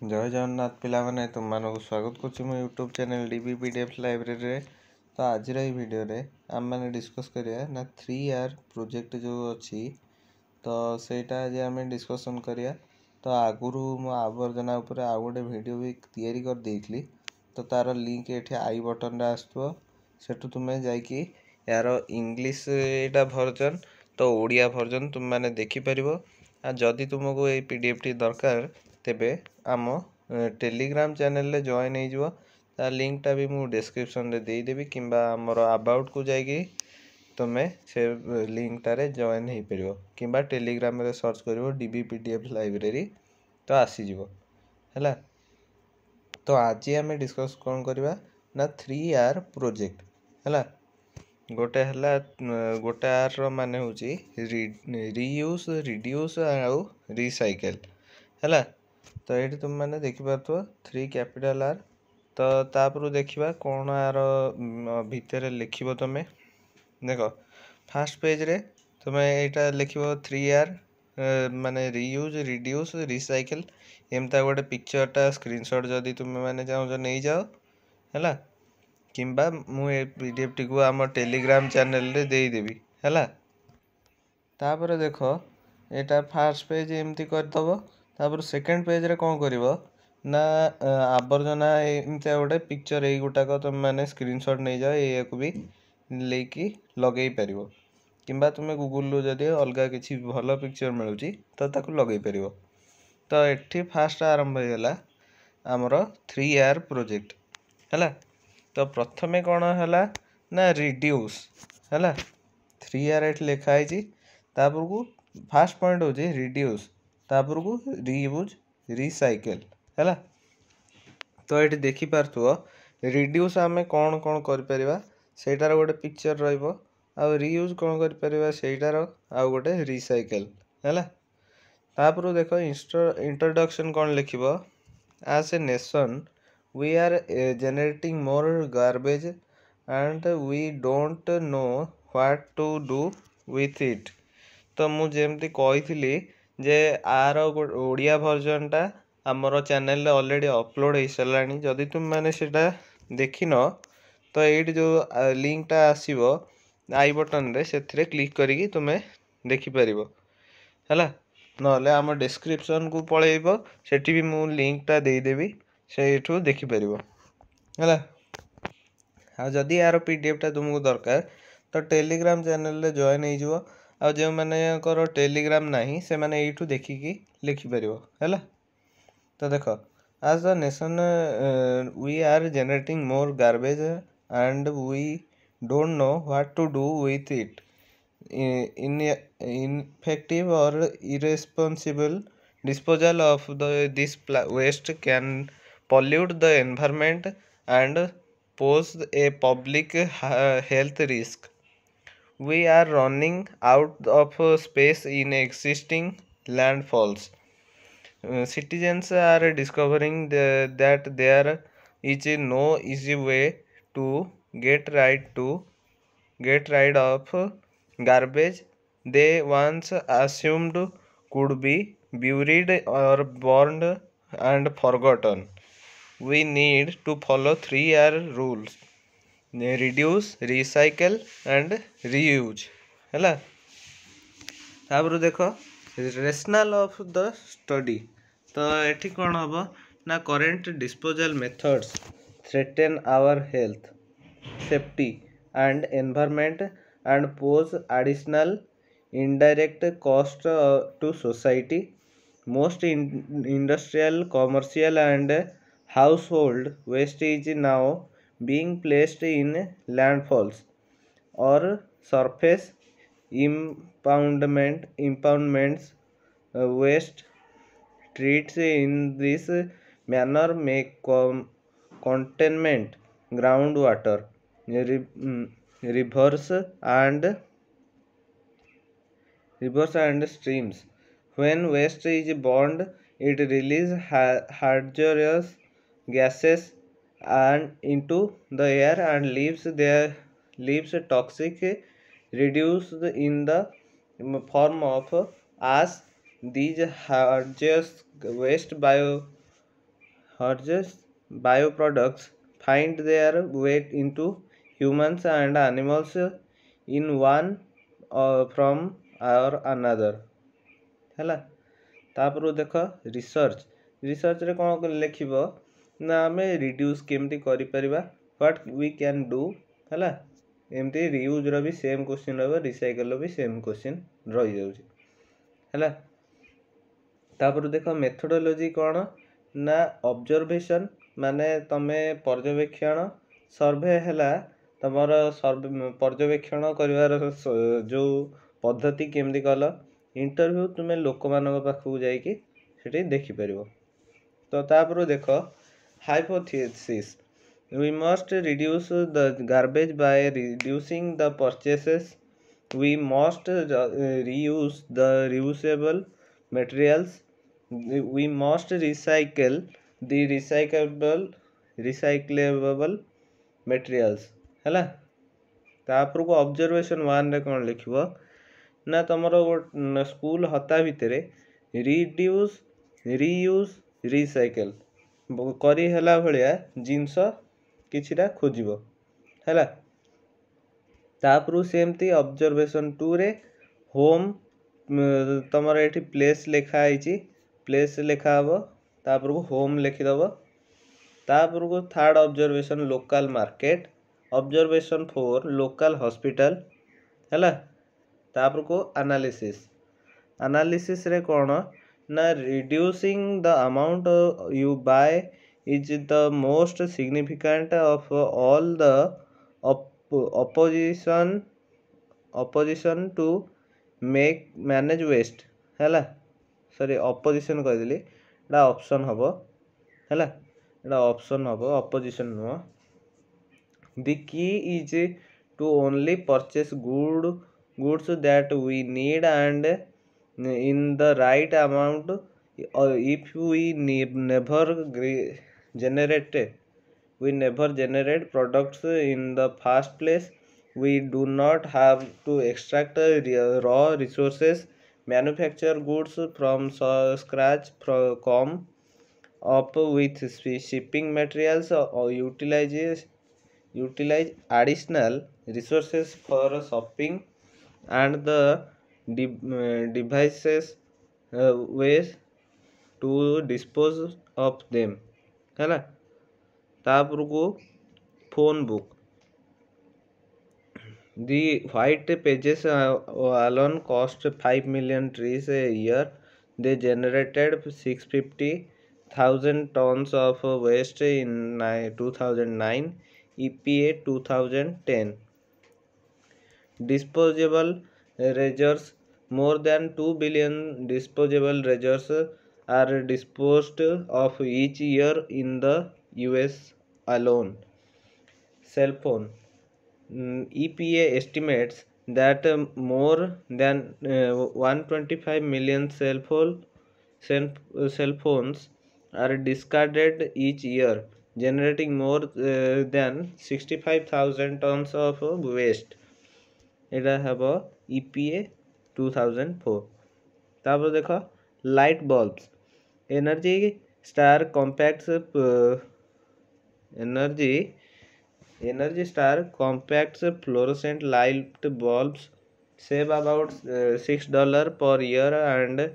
ଜୟ ଜଗନ୍ନାଥ ପିଲାମାନେ ତୁମମାନଙ୍କୁ ସ୍ୱାଗତ କରୁଛି ମୋ YouTube channel D B P D F ଲାଇବ୍ରେରୀରେ ତ ଆଜିର ଏଇ ଭିଡ଼ିଓରେ ଆମେମାନେ ଡିସ୍କସ୍ କରିବା ନା ଥ୍ରୀ ଆର୍ ପ୍ରୋଜେକ୍ଟ ଯେଉଁ ଅଛି ତ ସେଇଟା ଆଜି ଆମେ ଡିସ୍କସନ୍ କରିବା ତ ଆଗରୁ ମୁଁ ଆବର୍ଜନା ଉପରେ ଆଉ ଗୋଟେ ଭିଡ଼ିଓ ବି ତିଆରି କରିଦେଇଥିଲି ତ ତା'ର ଲିଙ୍କ୍ ଏଠି ଆଇ ବଟନ୍ରେ ଆସୁଥିବ ସେଠୁ ତୁମେ ଯାଇକି ଏହାର ଇଂଲିଶ ଏଇଟା ଭର୍ଜନ୍ ତ ଓଡ଼ିଆ ଭର୍ଜନ୍ ତୁମେମାନେ ଦେଖିପାରିବ ଆଉ ଯଦି ତୁମକୁ ଏଇ ପି ଡି ଏଫ୍ଟି ଦରକାର ତେବେ ଆମ ଟେଲିଗ୍ରାମ ଚ୍ୟାନେଲରେ ଜଏନ୍ ହେଇଯିବ ତା ଲିଙ୍କଟା ବି ମୁଁ ଡେସ୍କ୍ରିପସନ୍ରେ ଦେଇଦେବି କିମ୍ବା ଆମର ଆବାଉଟ୍କୁ ଯାଇକି ତୁମେ ସେ ଲିଙ୍କଟାରେ ଜଏନ୍ ହେଇପାରିବ କିମ୍ବା ଟେଲିଗ୍ରାମରେ ସର୍ଚ୍ଚ କରିବ D B P D F library ତ ଆସିଯିବ ହେଲା ତ ଆଜି ଆମେ ଡିସ୍କସ୍ କ'ଣ କରିବା ନା ଥ୍ରୀ ଆର୍ ପ୍ରୋଜେକ୍ଟ ହେଲା ଗୋଟେ ହେଲା ଗୋଟେ ଆର୍ର ମାନେ ହେଉଛି ରିୟୁଜ୍ ରିଡ୍ୟୁସ୍ ଆଉ ରିସାଇକେଲ୍ ହେଲା ତ ଏଇଠି ତୁମେମାନେ ଦେଖିପାରୁଥିବ ଥ୍ରୀ କ୍ୟାପିଟାଲ୍ ଆର୍ ତ ତାପରୁ ଦେଖିବା କ'ଣ ଆର ଭିତରେ ଲେଖିବ ତୁମେ ଦେଖ ଫାର୍ଷ୍ଟ ପେଜ୍ରେ ତୁମେ ଏଇଟା ଲେଖିବ ଥ୍ରୀ ଆର୍ ମାନେ ରିୟୁଜ୍ ରିଡ୍ୟୁସ୍ ରିସାଇକେଲ୍ ଏମିତି ଗୋଟେ ପିକ୍ଚରଟା ସ୍କ୍ରିନସଟ୍ ଯଦି ତୁମେମାନେ ଚାହୁଁଛ ନେଇଯାଅ ହେଲା କିମ୍ବା ମୁଁ ଏ ପି ଡି ଏଫ୍ଟିକୁ ଆମ ଟେଲିଗ୍ରାମ ଚ୍ୟାନେଲରେ ଦେଇଦେବି ହେଲା ତାପରେ ଦେଖ ଏଇଟା ଫାର୍ଷ୍ଟ ପେଜ୍ ଏମିତି କରିଦେବ ତାପରେ ସେକେଣ୍ଡ ପେଜ୍ରେ କ'ଣ କରିବ ନା ଆବର୍ଜନା ଏମିତିଆ ଗୋଟେ ପିକ୍ଚର ଏଇଗୁଟାକ ତୁମେମାନେ ସ୍କ୍ରିନସଟ୍ ନେଇଯାଅ ଏଇଆକୁ ବି ନେଇକି ଲଗେଇ ପାରିବ କିମ୍ବା ତୁମେ ଗୁଗୁଲରୁ ଯଦି ଅଲଗା କିଛି ଭଲ ପିକ୍ଚର ମିଳୁଛି ତ ତାକୁ ଲଗେଇ ପାରିବ ତ ଏଠି ଫାର୍ଷ୍ଟ ଆରମ୍ଭ ହେଇଗଲା ଆମର ଥ୍ରୀ ଆର୍ ପ୍ରୋଜେକ୍ଟ ହେଲା ତ ପ୍ରଥମେ କ'ଣ ହେଲା ନା ରିଡ୍ୟୁସ୍ ହେଲା ଥ୍ରୀ ଆର୍ ଏଠି ଲେଖା ହେଇଛି ତାପରକୁ ଫାର୍ଷ୍ଟ ପଏଣ୍ଟ ହେଉଛି ରିଡ୍ୟୁସ୍ ତାପରକୁ ରିୟୁଜ୍ ରିସାଇକେଲ୍ ହେଲା ତ ଏଠି ଦେଖିପାରୁଥିବ ରିଡ୍ୟୁସ୍ ଆମେ କ'ଣ କ'ଣ କରିପାରିବା ସେଇଟାର ଗୋଟେ ପିକ୍ଚର ରହିବ ଆଉ ରିୟୁଜ୍ କ'ଣ କରିପାରିବା ସେଇଟାର ଆଉ ଗୋଟେ ରିସାଇକେଲ୍ ହେଲା ତାପରୁ ଦେଖ ଇଣ୍ଟ୍ରୋଡକ୍ସନ୍ କ'ଣ ଲେଖିବ ଆଜ୍ ଏ ନେସନ୍ we are uh, generating more garbage and we don't know what to do with it ତ ମୁଁ ଯେମିତି କହିଥିଲି ଯେ ଆର ଓଡ଼ିଆ ଭର୍ଜନଟା ଆମର ଚ୍ୟାନେଲରେ ଅଲରେଡ଼ି ଅପଲୋଡ଼ ହେଇସାରିଲାଣି ଯଦି ତୁମେମାନେ ସେଇଟା ଦେଖିନ ତ ଏଇଠି ଯେଉଁ ଲିଙ୍କଟା ଆସିବ ଆଇ ବଟନରେ ସେଥିରେ କ୍ଲିକ୍ କରିକି ତୁମେ ଦେଖିପାରିବ ହେଲା ନହେଲେ ଆମ ଡେସ୍କ୍ରିପସନ୍କୁ ପଳେଇବ ସେଠି ବି ମୁଁ ଲିଙ୍କଟା ଦେଇଦେବି ସେଇଠୁ ଦେଖିପାରିବ ହେଲା ଆଉ ଯଦି ଏହାର ପି ଡି ଏଫ୍ଟା ତୁମକୁ ଦରକାର ତ ଟେଲିଗ୍ରାମ ଚ୍ୟାନେଲରେ ଜଏନ୍ ହେଇଯିବ आज जो मैंने टेलीग्राम ना से यू देखिकी लिखिपर है तो देख as the nation we are generating more garbage and we don't know what to do with it in ineffective और irresponsible disposal of the this waste can pollute the environment and pose a public health risk we are running out of uh, space in existing landfalls. Uh, citizens are discovering that there is no easy way to get right to get rid of garbage they once assumed could be buried or burned and forgotten. We need to follow three R rules. reduce recycle and reuse ହେଲା ତାପରେ ଦେଖ rational of the study ତ ଏଠି କ'ଣ ହେବ ନା current disposal methods threaten our health safety and environment and pose additional indirect cost uh, to society most in industrial commercial and household waste is now being placed in landfalls or surface impoundment impoundments uh, waste treats in this manner may com containment groundwater mm, rivers and rivers and streams when waste is burned it releases hazardous gases and into the air and leaves their leaves toxic reduced in the form of ash these hazardous waste bio Horses bioproducts find their way into humans and animals in one uh, from or another ହେଲା ତାପରୁ ଦେଖ research ରିସର୍ଚ୍ଚରେ କ'ଣ ଲେଖିବ ନା ଆମେ reduce କେମିତି କରିପାରିବା what we can do ହେଲା ଏମିତି ରିୟୁଜ୍ର ବି ସେମ୍ କୋଶ୍ଚିନ୍ ରହିବ ରିସାଇକେଲ୍ର ବି ସେମ୍ କୋଶ୍ଚିନ୍ ରହିଯାଉଛି ହେଲା ତାପରେ ଦେଖ ମେଥୋଡୋଲୋଜି କ'ଣ ନା ଅବଜରଭେସନ୍ ମାନେ ତମେ ପର୍ଯ୍ୟବେକ୍ଷଣ ସର୍ଭେ ହେଲା ତମର ସର୍ଭେ ପର୍ଯ୍ୟବେକ୍ଷଣ କରିବାର ଯେଉଁ ପଦ୍ଧତି କେମିତି କଲ ଇଣ୍ଟରଭ୍ୟୁ ତୁମେ ଲୋକମାନଙ୍କ ପାଖକୁ ଯାଇକି ସେଠି ଦେଖିପାରିବ ତ ତାପରେ ଦେଖ ହାଇପୋଥିସିସ୍ we must reduce the garbage by reducing the purchases we must reuse the reusable materials we must recycle the recyclable recyclable materials ହେଲା ତାପରକୁ ଅବଜରଭେସନ୍ ୱାନ୍ରେ କ'ଣ ଲେଖିବ ନା ତୁମର ସ୍କୁଲ ହତା ଭିତରେ ରିଡ୍ୟୁସ୍ ରିୟୁଜ୍ ରିସାଇକେଲ୍ କରି ହେଲା ଭଳିଆ ଜିନିଷ କିଛିଟା ଖୋଜିବ ହେଲା ତାପରୁ ସେମିତି ଅବଜରଭେସନ୍ ଟୁରେ ହୋମ୍ ତୁମର ଏଠି ପ୍ଲେସ୍ ଲେଖା ହେଇଛି ପ୍ଲେସ୍ ଲେଖା ହେବ ତାପରକୁ home ଲେଖିଦେବ ତାପରକୁ third observation local market observation four local hospital ହେଲା ତାପରକୁ ଆନାଲିସିସ୍ ଆନାଲିସିସ୍ରେ କ'ଣ ନା reducing the amount you buy is the most significant of all the opposition opposition to make manage waste ହେଲା ସରି opposition କହିଦେଲି ଏଇଟା option ହେବ ହେଲା ଏଇଟା ଅପସନ୍ ହେବ ଅପୋଜିସନ୍ ନୁହଁ the key is to only purchase good goods that we need and in the right amount or if we never generate we never generate products in the first place we do not have to extract raw resources manufacture goods from scratch come up with shipping materials or utilize utilize additional resources for shopping and the devices uh, ways to dispose of them ହେଲା ତାପରକୁ phone book The white pages alone cost 5 million trees a year. They generated 650,000 tons of waste in 2009. EPA 2010. Disposable razors. More than 2 billion disposable razors are disposed of each year in the US alone. Cell phone. Mm, EPA estimates that more than uh, 125 million cell, phone, uh, cell phones are discarded each year, generating more uh, than 65,000 tons of waste. এটা EPA two thousand four तापर देख light bulbs energy star compact energy energy star compact fluorescent light bulbs save about six dollar per year and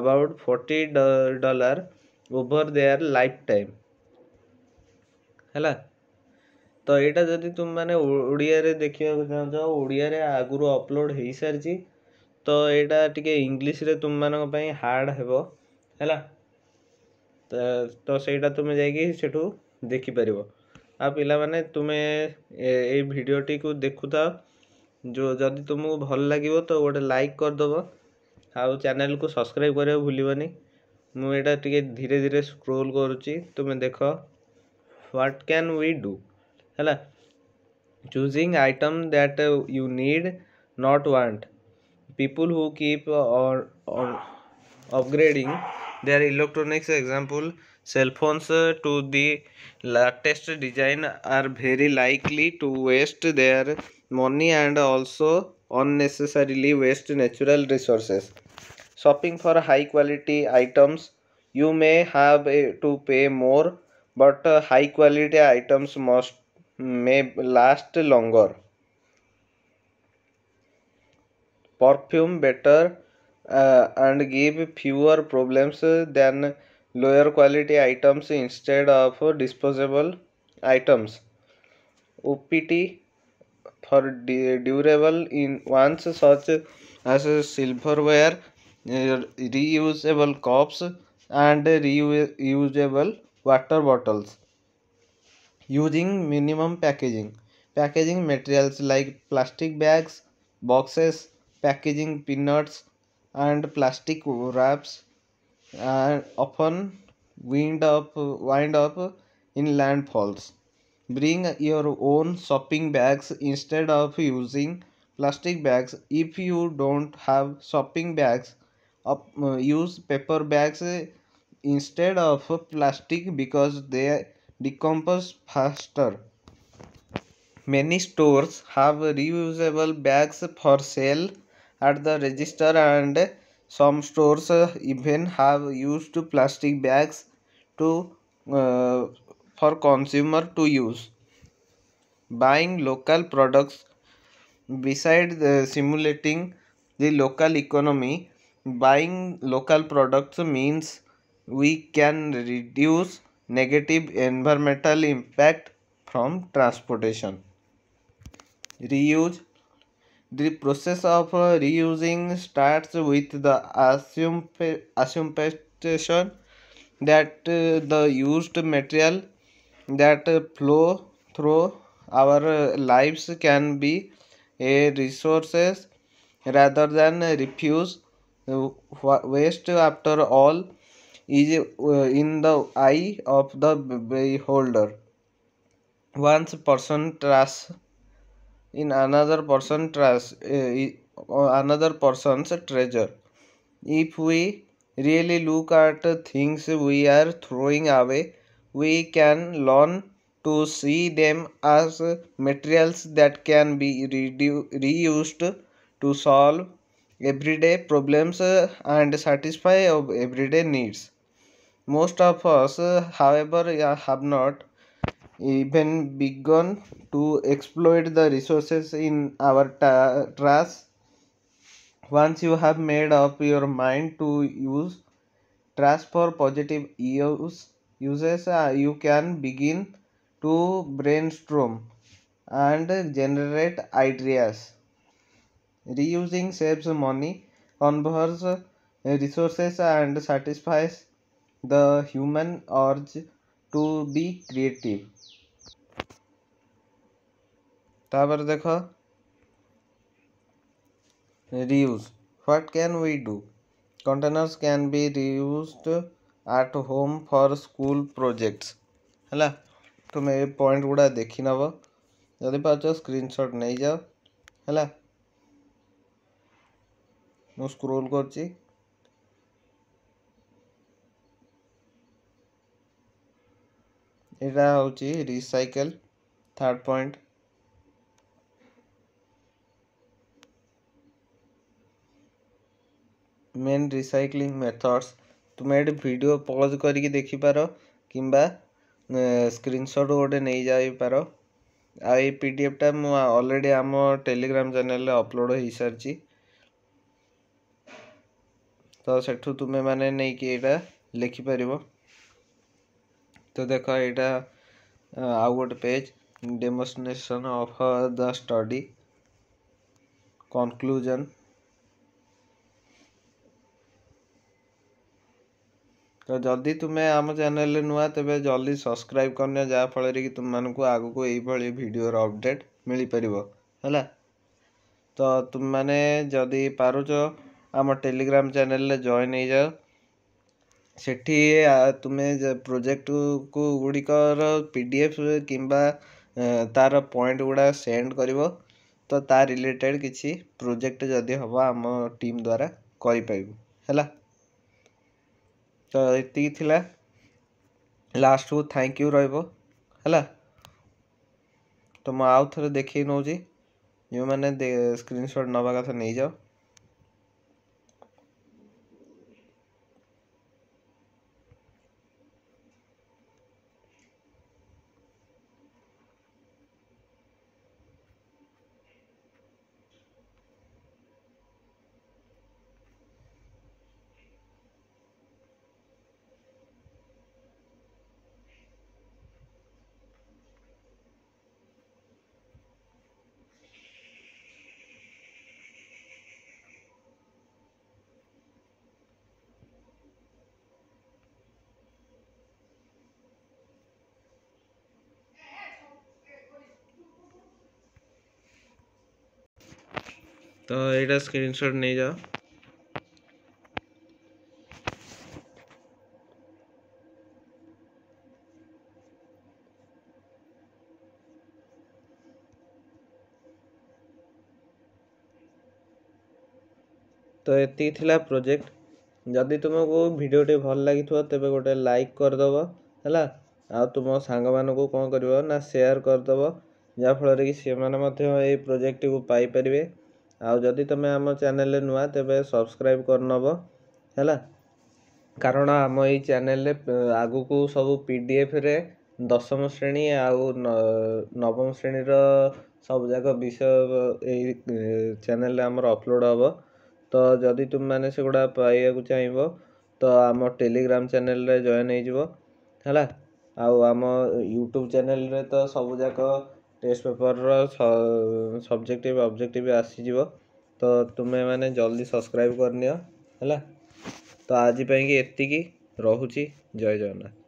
about forty dollar over their life time है ତ ଏଇଟା ଯଦି ତୁମମାନେ ଓଡ଼ିଆରେ ଦେଖିବାକୁ ଚାହୁଁଛ ଓଡ଼ିଆରେ ଆଗରୁ ଅପଲୋଡ଼ ହେଇସାରିଛି ତ ଏଇଟା ଟିକେ ଇଂଲିଶରେ ତୁମମାନଙ୍କ ପାଇଁ ହାର୍ଡ଼ ହେବ ହେଲା ତ ସେଇଟା ତୁମେ ଯାଇକି ସେଠୁ ଦେଖିପାରିବ ଆଉ ପିଲାମାନେ ତୁମେ ଏଇ ଭିଡ଼ିଓଟିକୁ ଦେଖୁଥାଅ ଯେଉଁ ଯଦି ତୁମକୁ ଭଲ ଲାଗିବ ତ ଗୋଟେ ଲାଇକ୍ କରିଦେବ ଆଉ ଚ୍ୟାନେଲକୁ ସବସ୍କ୍ରାଇବ୍ କରିବାକୁ ଭୁଲିବନି ମୁଁ ଏଇଟା ଟିକେ ଧୀରେ ଧୀରେ ସ୍କ୍ରୋଲ୍ କରୁଛି ତୁମେ ଦେଖ ହ୍ୱାଟ୍ କ୍ୟାନ୍ ୱି ଡୁ ହେଲା choosing item that uh, you need not want people who keep uh, or, or upgrading their electronics example cell phones uh, to the latest design are very likely to waste their money and also unnecessarily waste natural resources shopping for high quality items you may have to pay more but high quality items must may last longer perfume better uh, and give fewer problems than lower quality items instead of disposable items opt for durable in ones such as silverware uh, reusable cups and reusable water bottles using minimum packaging. Packaging materials like plastic bags, boxes, packaging peanuts and plastic wraps and often wind up wind up in landfills. Bring your own shopping bags instead of using plastic bags. If you don't have shopping bags, up, uh, use paper bags instead of plastic because they decompose faster. Many stores have reusable bags for sale at the register and some stores even have used plastic bags to uh, for consumer to use. Buying local products besides simulating the local economy buying local products means we can reduce negative environmental impact from transportation. Reuse The process of uh, reusing starts with the assumption that uh, the used material that flow through our lives can be a resources rather than refuse uh, waste after all is uh, in the eye of the beholder. Once person trusts in another person trusts uh, another person's treasure. If we really look at things we are throwing away, we can learn to see them as materials that can be reused to solve everyday problems uh, and satisfy everyday needs. Most of us, however, have not even begun to exploit the resources in our trash. Once you have made up your mind to use trash for positive use, uses, uh, you can begin to brainstorm and generate ideas. Reusing saves money, conserves resources, and satisfies the human urge to be creative. ତାପରେ ଦେଖ reuse what can we do containers can be reused at home for school projects ହେଲା ତୁମେ ଏ point ଗୁଡ଼ା ଦେଖିନେବ ଯଦି ପାରୁଛ screenshot ନେଇଯାଅ ହେଲା ମୁଁ ସ୍କ୍ରୋଲ୍ କରୁଛି ଏଇଟା ହେଉଛି recycle third point main recycling methods ତୁମେ ଏଠି ଭିଡ଼ିଓ ପଜ୍ କରିକି ଦେଖିପାର କିମ୍ବା ସ୍କ୍ରିନଶଟ୍ ଗୋଟେ ନେଇଯାଇପାର ଆଉ ଏଇ ପି ଡି ଏଫ୍ଟା ମୁଁ ଅଲରେଡ଼ି ଆମ ଟେଲିଗ୍ରାମ ଚ୍ୟାନେଲରେ ଅପଲୋଡ଼ ହେଇସାରିଛି ତ ସେଠୁ ତୁମେମାନେ ନେଇକି ଏଇଟା ଲେଖିପାରିବ ତ ଦେଖ ଏଇଟା ଆଉ ଗୋଟେ page demonstration of the study conclusion ତ ଯଦି ତୁମେ ଆମ ଚ୍ୟାନେଲରେ ନୂଆ ତେବେ ଜଲ୍ଦି ସବସ୍କ୍ରାଇବ୍ କରିନିଅ ଯାହାଫଳରେ କି ତୁମମାନଙ୍କୁ ଆଗକୁ ଏଇଭଳି ଭିଡ଼ିଓର ଅପଡ଼େଟ୍ ମିଳିପାରିବ ହେଲା ତ ତୁମମାନେ ଯଦି ପାରୁଛ ଆମ ଟେଲିଗ୍ରାମ ଚ୍ୟାନେଲରେ ଜଏନ୍ ହେଇଯାଅ ସେଠି ତୁମେ ପ୍ରୋଜେକ୍ଟକୁ ଗୁଡ଼ିକର ପି ଡି ଏଫ୍ କିମ୍ବା ତାର ପଏଣ୍ଟ ଗୁଡ଼ା ସେଣ୍ଡ କରିବ ତ ତା ରିଲେଟେଡ଼୍ କିଛି ପ୍ରୋଜେକ୍ଟ ଯଦି ହେବ ଆମ ଟିମ୍ ଦ୍ୱାରା କରିପାରିବୁ ହେଲା ତ ଏତିକି ଥିଲା ଲାଷ୍ଟକୁ ଥ୍ୟାଙ୍କ ୟୁ ରହିବ ହେଲା ତ ମୁଁ ଆଉ ଥରେ ଦେଖେଇ ନେଉଛି ଯେଉଁମାନେ ସ୍କ୍ରିନଶଟ୍ ନେବା କଥା ନେଇଯାଅ ତ ଏଇଟା ସ୍କ୍ରିନଶଟ୍ ନେଇଯାଅ ତ ଏତିକି ଥିଲା ପ୍ରୋଜେକ୍ଟ ଯଦି ତୁମକୁ ଭିଡ଼ିଓଟି ଭଲ ଲାଗିଥିବ ତେବେ ଗୋଟେ ଲାଇକ୍ କରିଦେବ ହେଲା ଆଉ ତୁମ ସାଙ୍ଗମାନଙ୍କୁ କ'ଣ କରିବ ନା ସେୟାର କରିଦେବ ଯାହାଫଳରେ କି ସେମାନେ ମଧ୍ୟ ଏଇ ପ୍ରୋଜେକ୍ଟଟିକୁ ପାଇପାରିବେ ଆଉ ଯଦି ତୁମେ ଆମ ଚ୍ୟାନେଲରେ ନୂଆ ତେବେ ସବସ୍କ୍ରାଇବ୍ କରିନେବ ହେଲା କାରଣ ଆମ ଏଇ ଚ୍ୟାନେଲରେ ଆଗକୁ ସବୁ ପି ଡି ଏଫ୍ରେ ଦଶମ ଶ୍ରେଣୀ ଆଉ ନବମ ଶ୍ରେଣୀର ସବୁଯାକ ବିଷୟ ଏଇ ଚ୍ୟାନେଲରେ ଆମର ଅପଲୋଡ଼ ହେବ ତ ଯଦି ତୁମେମାନେ ସେଗୁଡ଼ା ପାଇବାକୁ ଚାହିଁବ ତ ଆମ ଟେଲିଗ୍ରାମ ଚ୍ୟାନେଲରେ ଜଏନ୍ ହେଇଯିବ ହେଲା ଆଉ ଆମ ୟୁଟ୍ୟୁବ୍ ଚ୍ୟାନେଲରେ ତ ସବୁଯାକ ଟେଷ୍ଟ ପେପରର ସବଜେକ୍ଟିଭ୍ ଅବଜେକ୍ଟିଭ୍ ଆସିଯିବ ତ ତୁମେମାନେ ଜଲ୍ଦି ସବସ୍କ୍ରାଇବ୍ କରିନିଅ ହେଲା ତ ଆଜି ପାଇଁକି ଏତିକି ରହୁଛି ଜୟ ଜଗନ୍ନାଥ